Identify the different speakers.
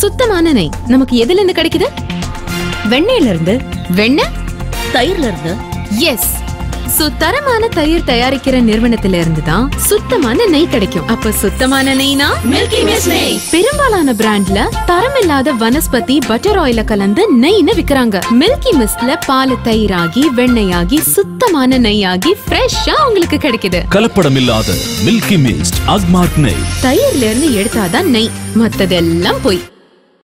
Speaker 1: சுத்தமான நெய். நமக்கு எதுல இருந்து கிடைக்குது?
Speaker 2: வெண்ணெயில இருந்து
Speaker 1: வெண்ணெய்?
Speaker 2: தயிர்ல இருந்து
Speaker 1: எஸ் சோ தரமான தயிர் தயாரிக்கிற நிறுவனத்தில இருந்து தான் சுத்தமான நெய் கிடைக்கும். அப்ப சுத்தமான நெய்னா?
Speaker 2: மில்கி மிஸ் நெய்
Speaker 1: பெரும்பாலான பிராண்ட்ல தரமில்லாத வனஸ்பதி பட்டர் ஆயில கலந்து நெய்னு விக்கிறாங்க. மில்கி மிஸ்ட்ல பால் தயிராகி வெண்ணெயாகி சுத்தமான நெய்யாகி ஃப்ரெஷ்ஷா உங்களுக்கு கிடைக்குது.
Speaker 3: கலப்படமில்லாத மில்கி மிஸ்ட் அக்மார்க் நெய்
Speaker 1: தயிர்ல இருந்து எடுத்தாதான் நெய். மத்ததெல்லாம் போய்.